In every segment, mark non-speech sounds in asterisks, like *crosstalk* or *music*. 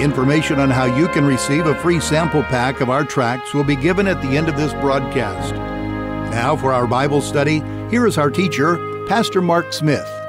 Information on how you can receive a free sample pack of our tracts will be given at the end of this broadcast. Now, for our Bible study, here is our teacher, Pastor Mark Smith.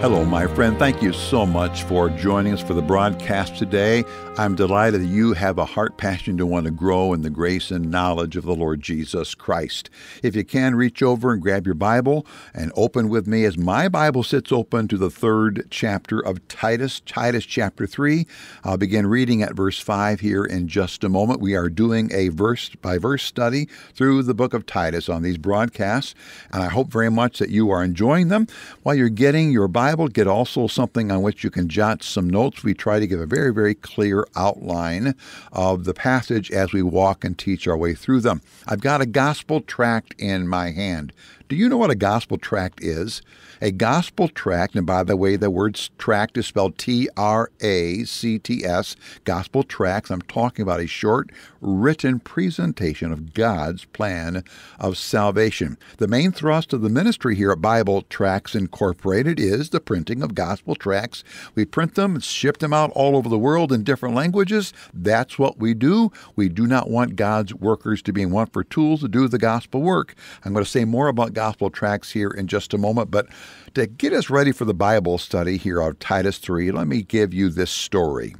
Hello, my friend. Thank you so much for joining us for the broadcast today. I'm delighted that you have a heart passion to want to grow in the grace and knowledge of the Lord Jesus Christ. If you can, reach over and grab your Bible and open with me as my Bible sits open to the third chapter of Titus, Titus chapter 3. I'll begin reading at verse 5 here in just a moment. We are doing a verse by verse study through the book of Titus on these broadcasts, and I hope very much that you are enjoying them. While you're getting your Bible, Bible, get also something on which you can jot some notes. We try to give a very, very clear outline of the passage as we walk and teach our way through them. I've got a gospel tract in my hand. Do you know what a gospel tract is? A gospel tract, and by the way, the word tract is spelled T R A C T S, gospel tracts. I'm talking about a short written presentation of God's plan of salvation. The main thrust of the ministry here at Bible Tracts Incorporated is the printing of gospel tracts. We print them and ship them out all over the world in different languages. That's what we do. We do not want God's workers to be in want for tools to do the gospel work. I'm going to say more about gospel tracts here in just a moment, but to get us ready for the Bible study here of Titus 3, let me give you this story.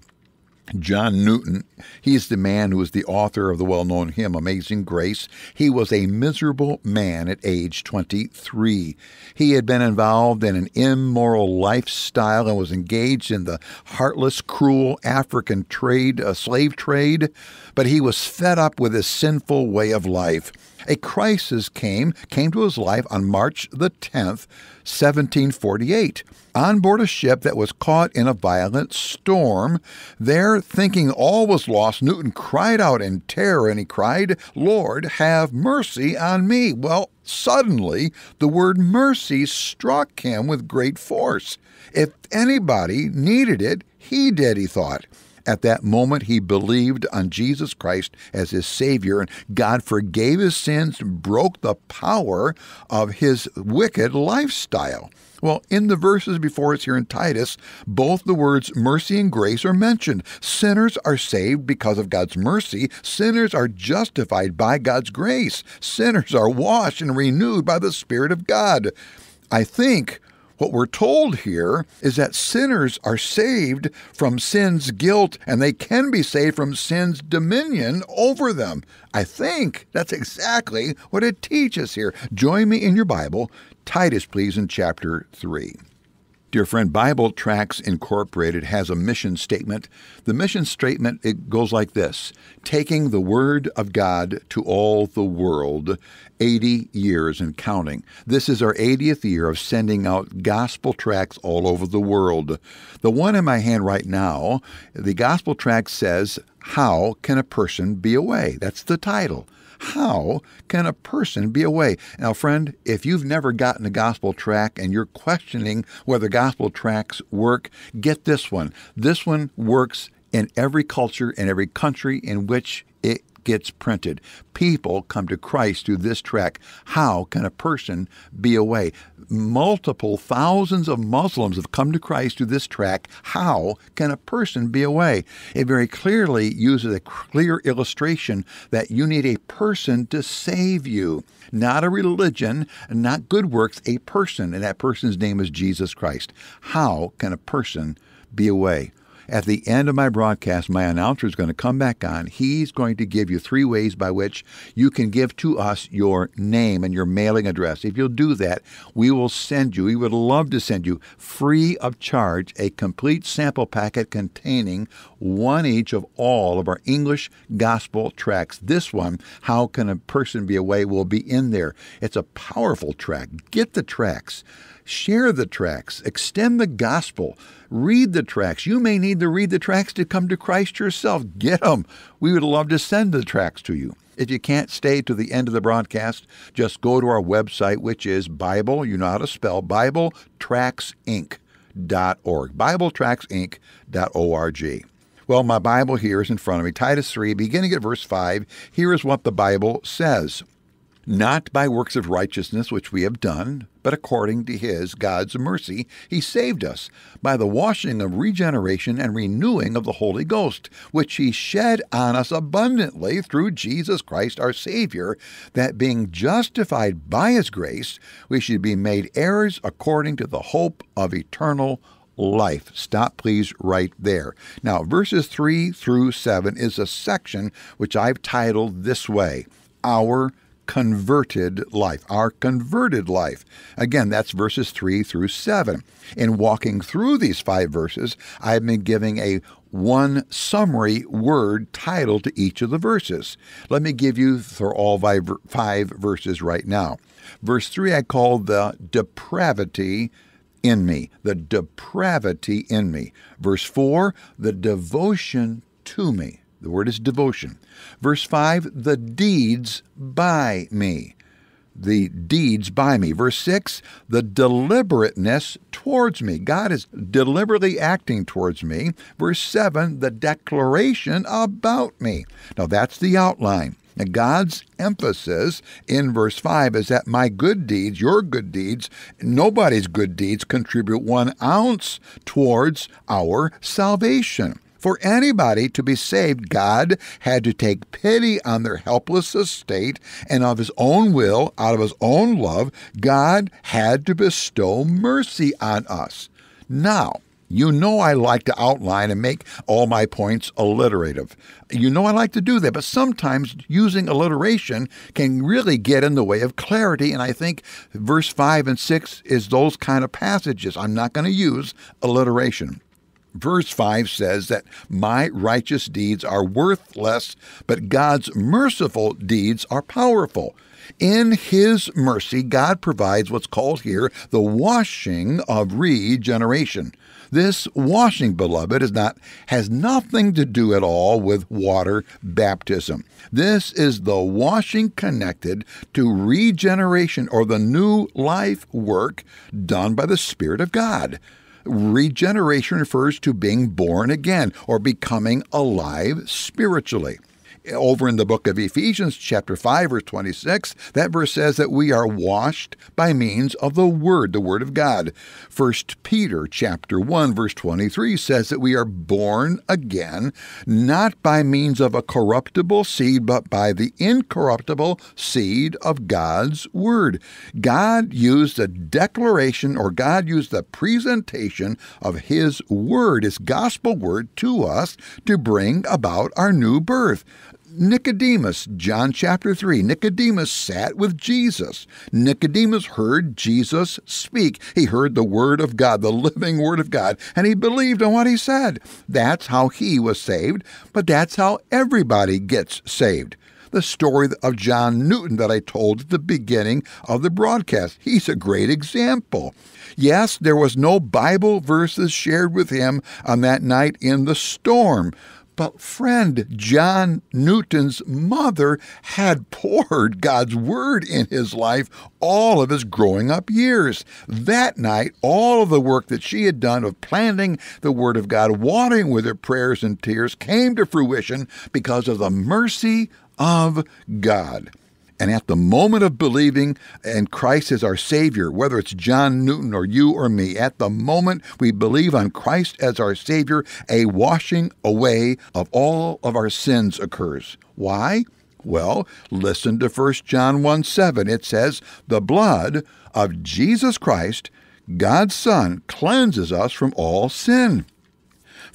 John Newton, he's the man who was the author of the well known hymn Amazing Grace. He was a miserable man at age 23. He had been involved in an immoral lifestyle and was engaged in the heartless, cruel African trade, a slave trade, but he was fed up with his sinful way of life. A crisis came, came to his life on March the 10th, 1748 on board a ship that was caught in a violent storm. There, thinking all was lost, Newton cried out in terror and he cried, Lord, have mercy on me. Well, suddenly the word mercy struck him with great force. If anybody needed it, he did, he thought. At that moment, he believed on Jesus Christ as his Savior, and God forgave his sins, broke the power of his wicked lifestyle. Well, in the verses before us here in Titus, both the words mercy and grace are mentioned. Sinners are saved because of God's mercy. Sinners are justified by God's grace. Sinners are washed and renewed by the Spirit of God. I think what we're told here is that sinners are saved from sin's guilt and they can be saved from sin's dominion over them. I think that's exactly what it teaches here. Join me in your Bible, Titus, please, in chapter 3. Dear friend, Bible Tracts Incorporated has a mission statement. The mission statement it goes like this: taking the word of God to all the world, 80 years and counting. This is our 80th year of sending out gospel tracts all over the world. The one in my hand right now, the gospel tract says, "How can a person be away?" That's the title. How can a person be away? Now, friend, if you've never gotten a gospel tract and you're questioning whether gospel tracts work, get this one. This one works in every culture and every country in which it gets printed. People come to Christ through this tract. How can a person be away? Multiple thousands of Muslims have come to Christ through this tract. How can a person be away? It very clearly uses a clear illustration that you need a person to save you. Not a religion, not good works, a person, and that person's name is Jesus Christ. How can a person be away? At the end of my broadcast, my announcer is going to come back on. He's going to give you three ways by which you can give to us your name and your mailing address. If you'll do that, we will send you, we would love to send you free of charge a complete sample packet containing one each of all of our English gospel tracts. This one, How Can a Person Be Away, will be in there. It's a powerful tract. Get the tracts. Share the tracts, extend the gospel, read the tracts. You may need to read the tracts to come to Christ yourself. Get them. We would love to send the tracts to you. If you can't stay to the end of the broadcast, just go to our website, which is Bible, you know how to spell, Bible Tracts Inc. Dot BibleTractsInc.org. BibleTractsInc.org. Well, my Bible here is in front of me. Titus 3, beginning at verse 5, here is what the Bible says not by works of righteousness which we have done, but according to his, God's mercy, he saved us by the washing of regeneration and renewing of the Holy Ghost, which he shed on us abundantly through Jesus Christ our Savior, that being justified by his grace, we should be made heirs according to the hope of eternal life. Stop, please, right there. Now, verses 3 through 7 is a section which I've titled this way Our converted life, our converted life. Again, that's verses 3 through 7. In walking through these five verses, I've been giving a one summary word title to each of the verses. Let me give you for all five, verses right now. Verse 3 I call the depravity in me, the depravity in me. Verse 4, the devotion to me. The word is devotion. Verse 5, the deeds by me. The deeds by me. Verse 6, the deliberateness towards me. God is deliberately acting towards me. Verse 7, the declaration about me. Now that's the outline. Now, God's emphasis in verse 5 is that my good deeds, your good deeds, nobody's good deeds contribute one ounce towards our salvation. For anybody to be saved, God had to take pity on their helpless estate, and of his own will, out of his own love, God had to bestow mercy on us. Now, you know I like to outline and make all my points alliterative. You know I like to do that, but sometimes using alliteration can really get in the way of clarity, and I think verse 5 and 6 is those kind of passages. I'm not going to use alliteration. Verse 5 says that my righteous deeds are worthless, but God's merciful deeds are powerful. In His mercy, God provides what's called here the washing of regeneration. This washing, beloved, is not has nothing to do at all with water baptism. This is the washing connected to regeneration or the new life work done by the Spirit of God. Regeneration refers to being born again or becoming alive spiritually over in the book of Ephesians, chapter 5, verse 26, that verse says that we are washed by means of the Word, the Word of God. First Peter, chapter 1, verse 23 says that we are born again, not by means of a corruptible seed, but by the incorruptible seed of God's Word. God used the declaration, or God used the presentation of His Word, His gospel word, to us to bring about our new birth. Nicodemus, John chapter 3. Nicodemus sat with Jesus. Nicodemus heard Jesus speak. He heard the Word of God, the living Word of God, and he believed in what he said. That's how he was saved, but that's how everybody gets saved the story of John Newton that I told at the beginning of the broadcast. He's a great example. Yes, there was no Bible verses shared with him on that night in the storm, but, friend, John Newton's mother had poured God's word in his life all of his growing up years. That night, all of the work that she had done of planting the word of God, watering with her prayers and tears, came to fruition because of the mercy of God. And at the moment of believing in Christ as our Savior, whether it's John Newton or you or me, at the moment we believe on Christ as our Savior, a washing away of all of our sins occurs. Why? Well, listen to 1 John 1 7. It says, The blood of Jesus Christ, God's Son, cleanses us from all sin.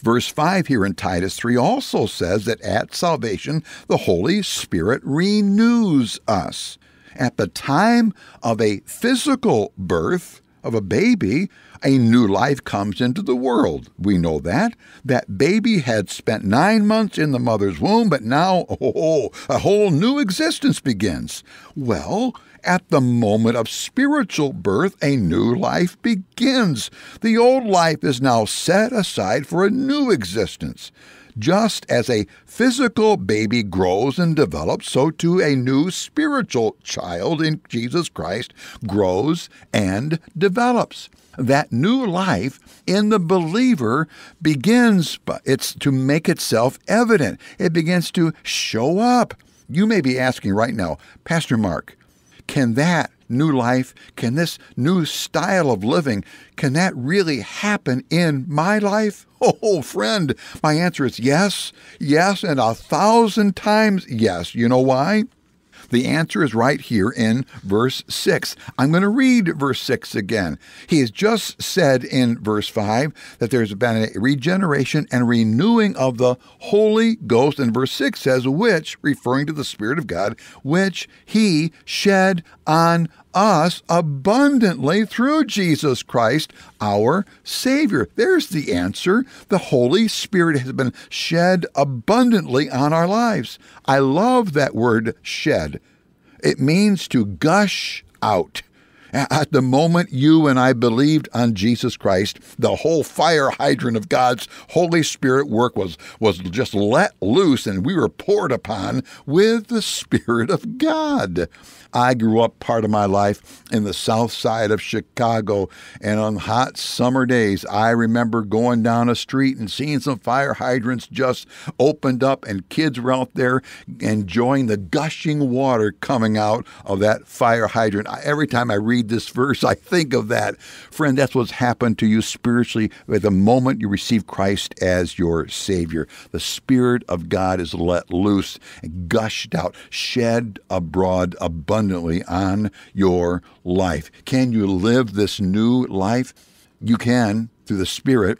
Verse 5 here in Titus 3 also says that at salvation, the Holy Spirit renews us. At the time of a physical birth, of a baby, a new life comes into the world. We know that. That baby had spent nine months in the mother's womb, but now, oh, a whole new existence begins. Well, At the moment of spiritual birth, a new life begins. The old life is now set aside for a new existence. Just as a physical baby grows and develops, so too a new spiritual child in Jesus Christ grows and develops. That new life in the believer begins, it's to make itself evident. It begins to show up. You may be asking right now, Pastor Mark, can that new life, can this new style of living, can that really happen in my life? *laughs* Oh, friend, my answer is yes, yes, and a thousand times yes. You know why? The answer is right here in verse 6. I'm going to read verse 6 again. He has just said in verse 5 that there's been a regeneration and renewing of the Holy Ghost. And verse 6 says, which, referring to the Spirit of God, which he shed on us abundantly through Jesus Christ, our Savior. There's the answer. The Holy Spirit has been shed abundantly on our lives. I love that word shed. It means to gush out. At the moment you and I believed on Jesus Christ, the whole fire hydrant of God's Holy Spirit work was, was just let loose and we were poured upon with the Spirit of God. I grew up part of my life in the south side of Chicago, and on hot summer days, I remember going down a street and seeing some fire hydrants just opened up, and kids were out there enjoying the gushing water coming out of that fire hydrant. Every time I read this verse, I think of that. Friend, that's what's happened to you spiritually at the moment you receive Christ as your Savior. The Spirit of God is let loose and gushed out, shed abroad abundantly on your life. Can you live this new life? You can through the Spirit.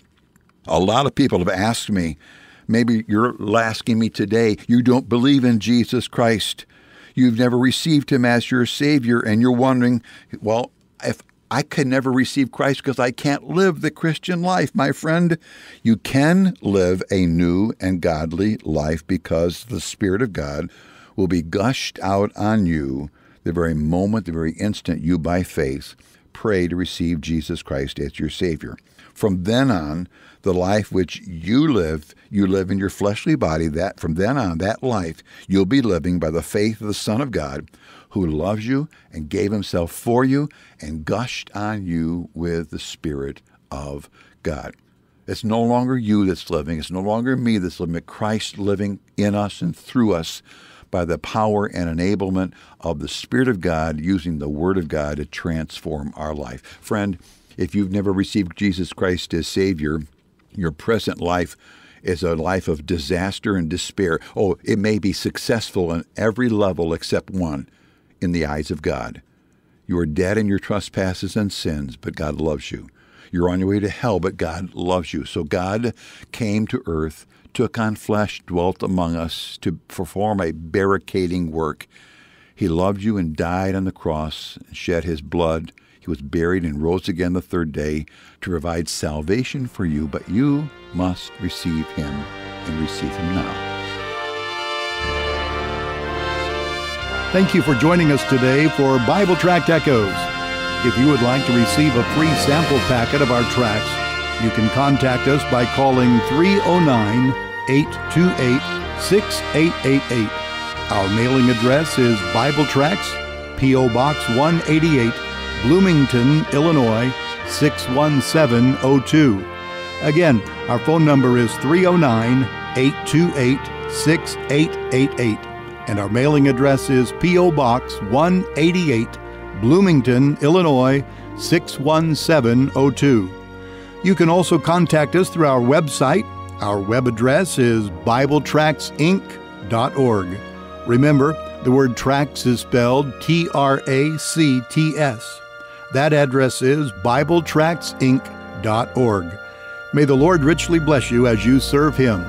A lot of people have asked me, maybe you're asking me today, you don't believe in Jesus Christ. You've never received him as your Savior, and you're wondering, well, if I can never receive Christ because I can't live the Christian life, my friend. You can live a new and godly life because the Spirit of God will be gushed out on you the very moment, the very instant you by faith pray to receive Jesus Christ as your Savior. From then on, the life which you live, you live in your fleshly body, that from then on, that life you'll be living by the faith of the Son of God, who loves you and gave himself for you and gushed on you with the Spirit of God. It's no longer you that's living, it's no longer me that's living, but Christ living in us and through us by the power and enablement of the Spirit of God using the Word of God to transform our life. Friend, if you've never received Jesus Christ as Savior, your present life is a life of disaster and despair. Oh, it may be successful on every level except one in the eyes of God. You are dead in your trespasses and sins, but God loves you. You're on your way to hell, but God loves you. So God came to earth took on flesh, dwelt among us to perform a barricading work. He loved you and died on the cross shed his blood. He was buried and rose again the third day to provide salvation for you, but you must receive him and receive him now. Thank you for joining us today for Bible Tract Echoes. If you would like to receive a free sample packet of our tracts, you can contact us by calling 309 828 6888. Our mailing address is Bible Tracts, P.O. Box 188, Bloomington, Illinois 61702. Again, our phone number is 309 828 6888, and our mailing address is P.O. Box 188, Bloomington, Illinois 61702. You can also contact us through our website. Our web address is BibleTractsInc.org. Remember, the word tracts is spelled T R A C T S. That address is BibleTractsInc.org. May the Lord richly bless you as you serve Him.